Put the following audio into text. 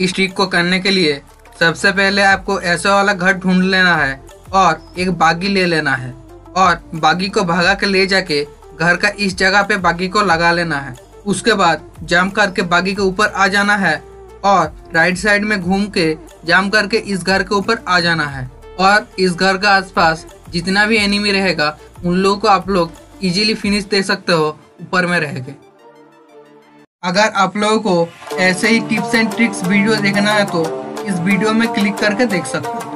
इस ट्रिक को करने के लिए सबसे पहले आपको ऐसा वाला घर ढूंढ लेना है और एक बागी ले लेना है और बागी को भगा के ले जाके घर का इस जगह पे बागी को लगा लेना है। उसके बाद जंप करके बागी के ऊपर आ जाना है और राइट साइड में घूम के जाम करके इस घर के ऊपर आ जाना है। और इस घर का आसपास जितना भी एनिमी रहेगा, उन लोगों को आप लोग इजीली फिनिश दे सकते हो ऊपर में रह के। अगर आप लोगों को ऐसे ही टिप्स एंड ट्रिक्स वीडियो देखना है तो इस वीडियो में क्लिक करके देख सकते हो।